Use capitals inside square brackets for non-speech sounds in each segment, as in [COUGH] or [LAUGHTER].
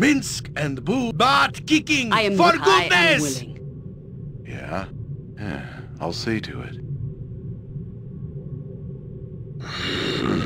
Minsc and Boo, but kicking I am for I am goodness! willing. Yeah? Yeah, I'll see to it. [SIGHS] [SIGHS] [SIGHS]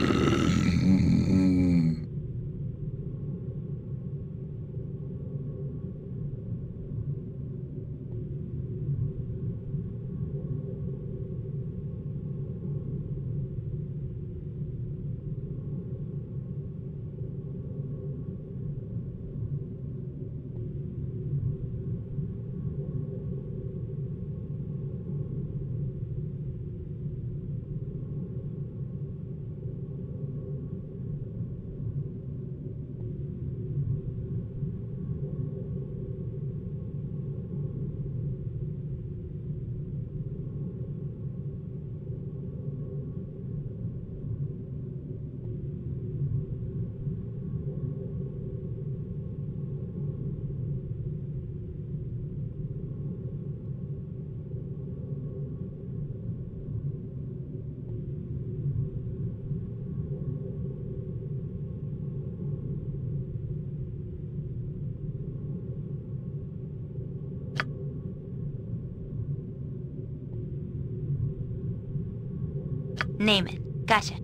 Name it. Gotcha.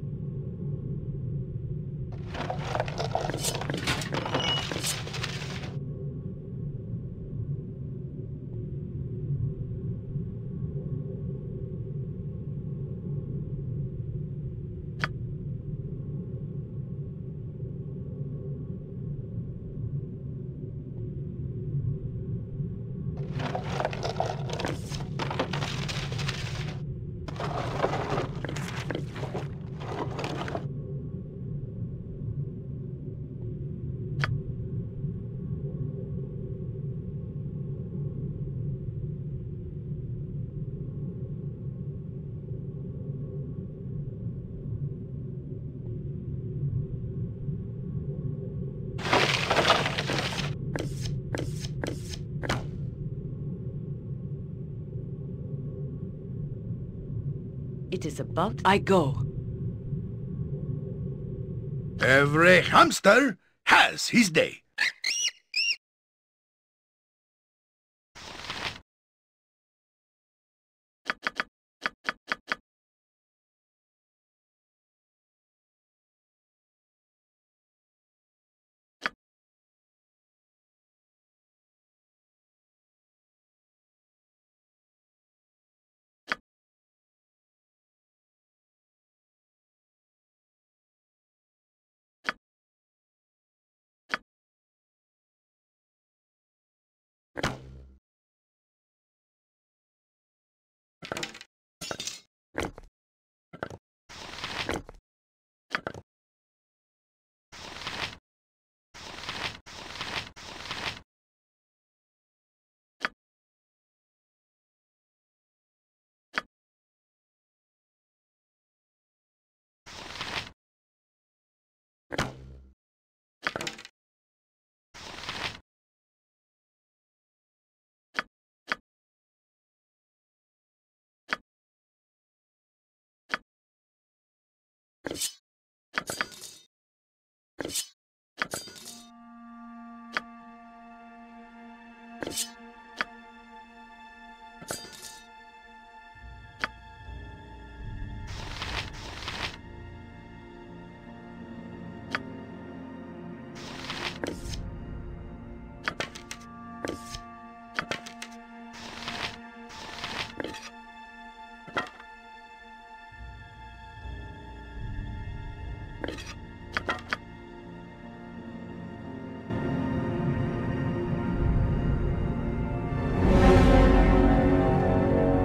It is about I go. Every hamster has his day. you you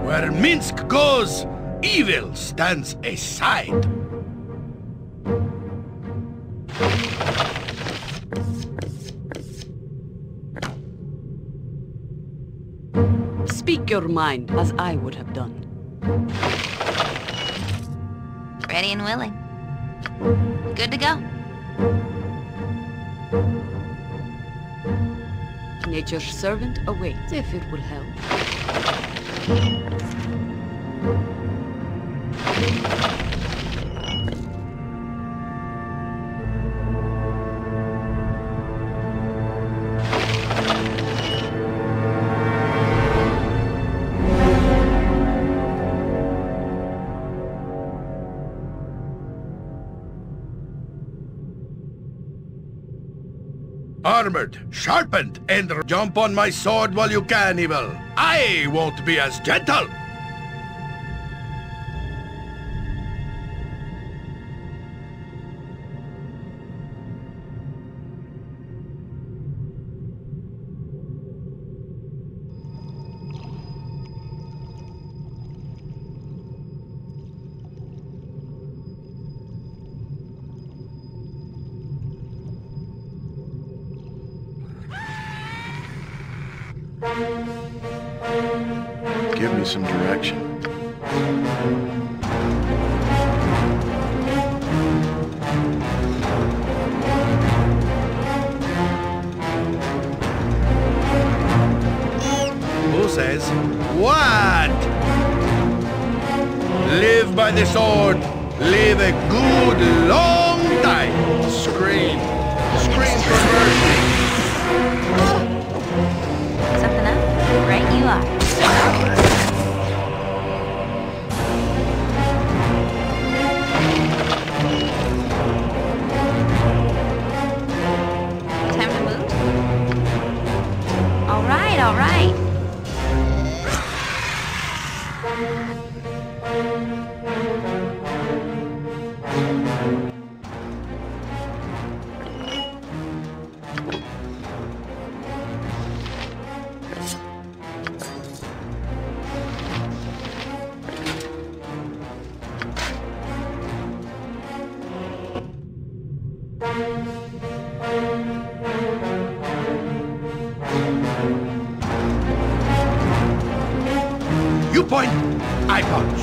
Where Minsc goes, evil stands aside. Speak your mind, as I would have done. Ready and willing. Good to go. Nature's servant awaits, if it will help. Armored, sharpened, and jump on my sword while you can, evil. I won't be as gentle. Give me some direction. Who says what? Live by the sword. Live a good You point, I punch.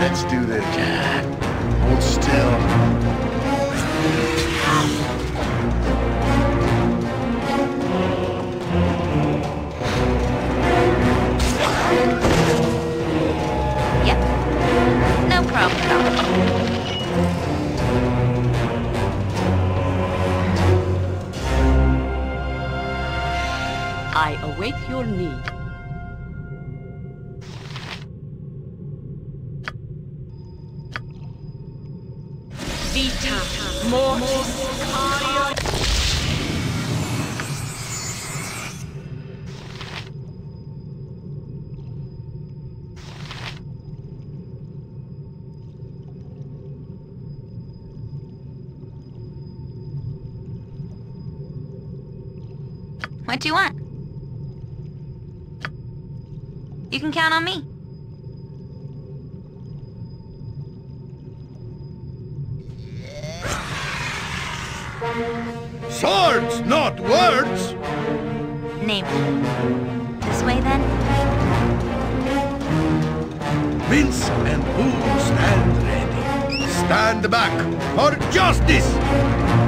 Let's do this. Hold still. Vita Mortis What do you want? You can count on me. Not words. Name it. This way then? Minsc and Boo stand ready. Stand back for justice.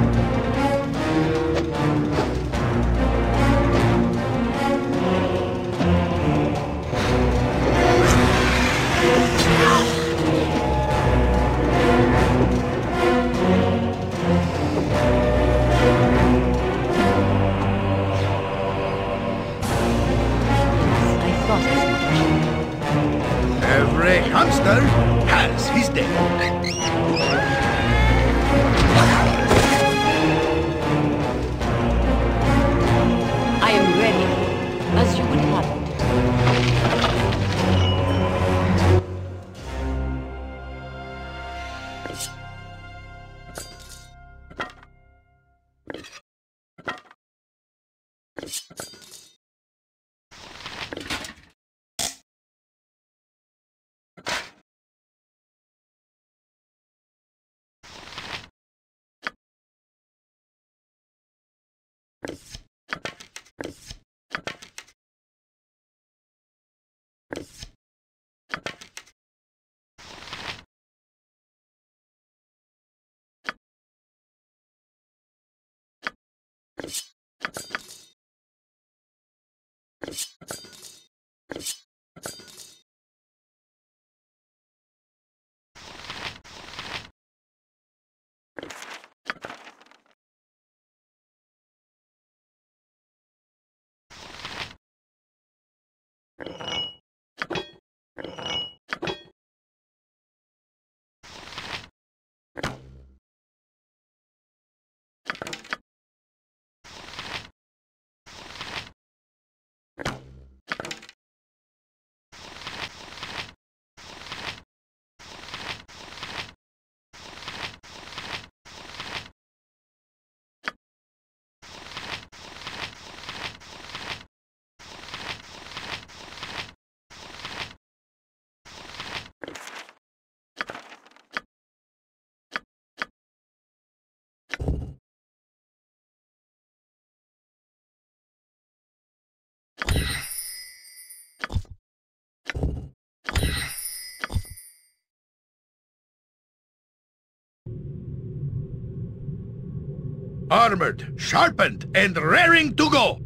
Armored, sharpened, and raring to go.